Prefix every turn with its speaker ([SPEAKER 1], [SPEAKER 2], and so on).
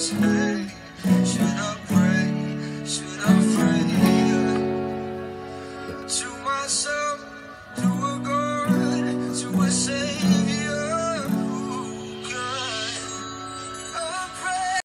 [SPEAKER 1] should I pray, should I pray yeah. to myself?